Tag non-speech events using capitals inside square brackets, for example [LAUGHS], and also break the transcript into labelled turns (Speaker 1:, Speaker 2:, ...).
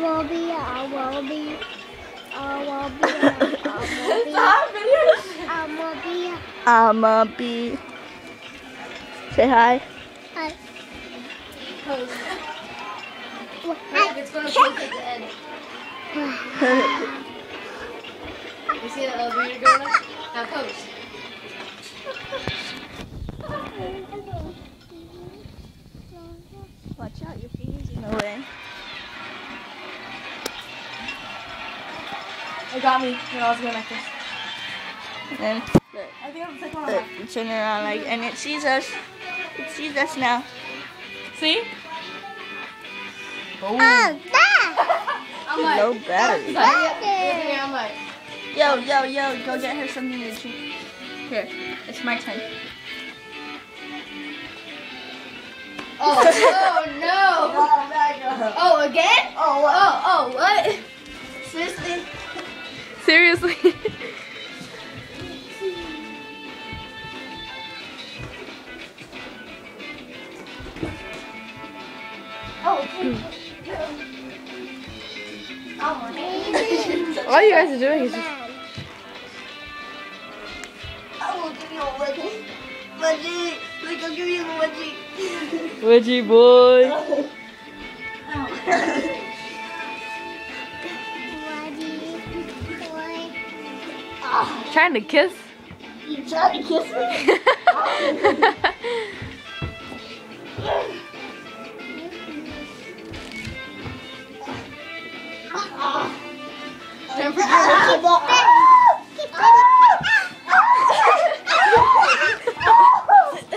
Speaker 1: will be, I will be, I will be, I will be,
Speaker 2: Stop video.
Speaker 1: I will be,
Speaker 3: I'ma be. Say hi.
Speaker 1: I,
Speaker 2: Pose.
Speaker 1: I,
Speaker 2: It's gonna pose at the end. You see the elevator going up? Now pose.
Speaker 3: Watch out, your finger's in the way.
Speaker 2: It got me when I was going like this.
Speaker 3: And look,
Speaker 2: I think I'm the second one.
Speaker 3: look, you turn around like, and it sees us. It sees us now.
Speaker 2: See?
Speaker 1: oh, ah, there, [LAUGHS]
Speaker 2: I'm like,
Speaker 3: No battery.
Speaker 2: yeah, I'm like,
Speaker 3: Yo, yo, yo, go get her something to drink. Here, it's my turn.
Speaker 2: oh, [LAUGHS] oh no. Oh, again? Oh, oh, Oh, [LAUGHS]
Speaker 3: All you guys are doing is just.
Speaker 1: I will give you a wedgie. Wedgie. Like, I'll give you a wedgie.
Speaker 3: Wedgie boy. [LAUGHS]
Speaker 1: Oh. Ah.
Speaker 3: Trying to kiss?
Speaker 1: You trying to kiss me? [LAUGHS] Remember?